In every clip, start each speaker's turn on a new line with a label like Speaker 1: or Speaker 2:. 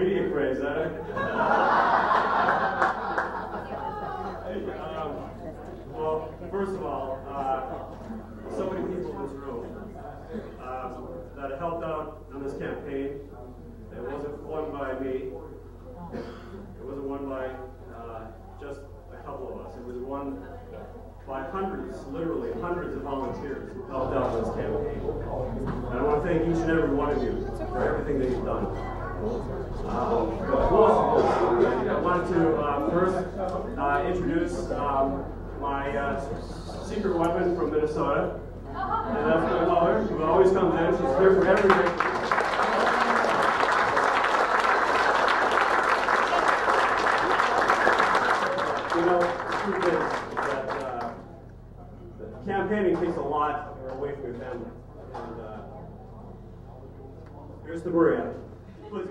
Speaker 1: is that it? um, well, first of all, uh, so many people in this room uh, that helped out on this campaign. It wasn't won by me. It wasn't won by uh, just a couple of us. It was won by hundreds, literally hundreds of volunteers who helped out on this campaign. And I want to thank each and every one of you for everything that you've done. I wanted to uh, first uh, introduce um, my uh, secret weapon from Minnesota, and that's my mother, who always comes in. She's here for everything. You know, the truth is that campaigning takes a lot away from your family. And here's the Maria. Um,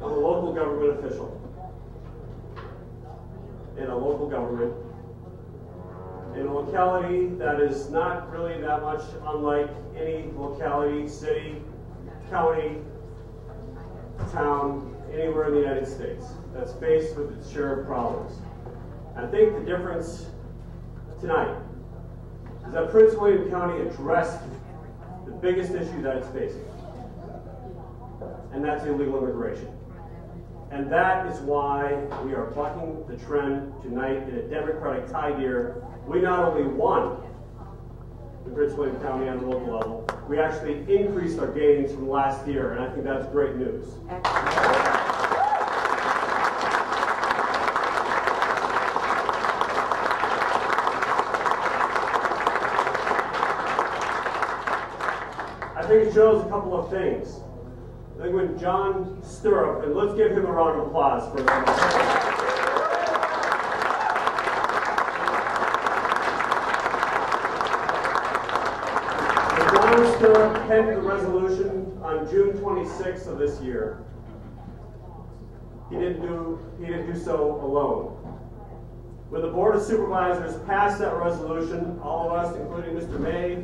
Speaker 1: I'm a local government official. In a local government in a locality that is not really that much unlike any locality, city, county, town, anywhere in the United States that's faced with its share of problems. I think the difference tonight is that Prince William County addressed the biggest issue that it's facing, and that's illegal immigration. And that is why we are bucking the trend tonight in a Democratic tide year. We not only won the Prince William County on the local level, we actually increased our gains from last year, and I think that's great news. I think it shows a couple of things. Think when John Stirrup, and let's give him a round of applause for that. John Stirrup penned the resolution on June 26th of this year, he didn't do he didn't do so alone. When the Board of Supervisors passed that resolution, all of us, including Mr. May,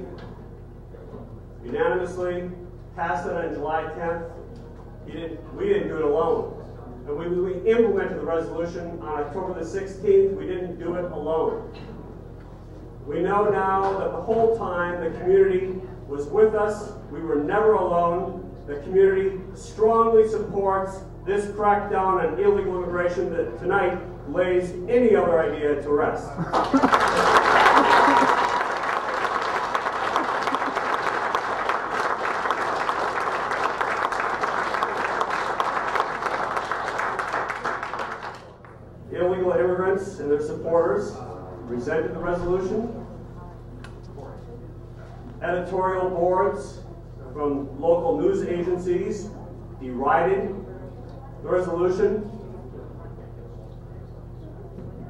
Speaker 1: unanimously passed it on July 10th. Didn't, we didn't do it alone. And when we implemented the resolution on October the 16th, we didn't do it alone. We know now that the whole time the community was with us. We were never alone. The community strongly supports this crackdown on illegal immigration that tonight lays any other idea to rest. illegal immigrants and their supporters resented the resolution. Editorial boards from local news agencies derided the resolution.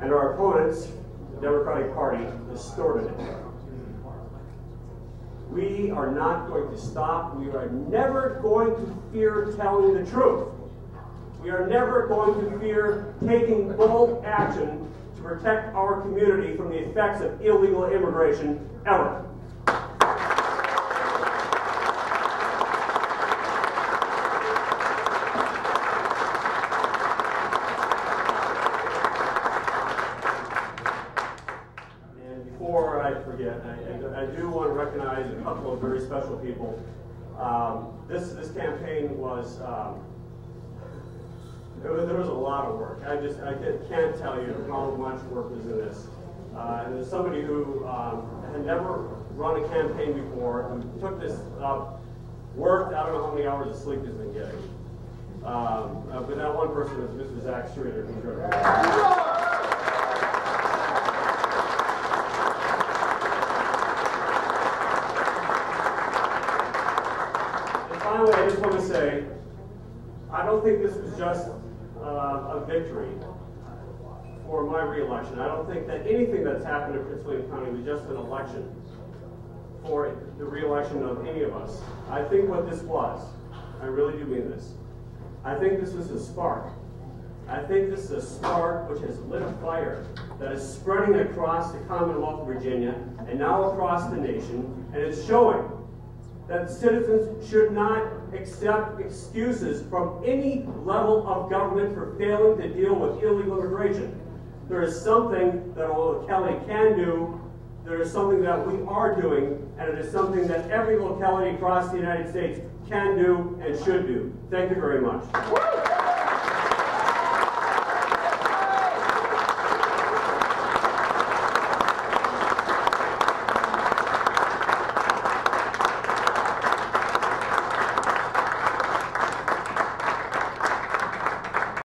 Speaker 1: And our opponents, the Democratic Party, distorted it. We are not going to stop. We are never going to fear telling the truth. We are never going to fear taking bold action to protect our community from the effects of illegal immigration ever. And before I forget, I, I, I do want to recognize a couple of very special people. Um, this this campaign was um, there was, a lot of work. I just I can't- can't tell you how much work was in this. Uh, and as somebody who um, had never run a campaign before, who took this up, worked, I don't know how many hours of sleep he's been getting. Um, uh, but that one person is Mr. Zach Streeter. who's right. And finally, I just want to say, I don't think this was just uh, a victory for my reelection. I don't think that anything that's happened in Prince William County was just an election for the reelection of any of us. I think what this was, I really do mean this, I think this was a spark. I think this is a spark which has lit a fire that is spreading across the Commonwealth of Virginia and now across the nation, and it's showing that citizens should not accept excuses from any level of government for failing to deal with illegal immigration. There is something that Kelly can do there is something that we are doing, and it is something that every locality across the United States can do and should do. Thank you very much.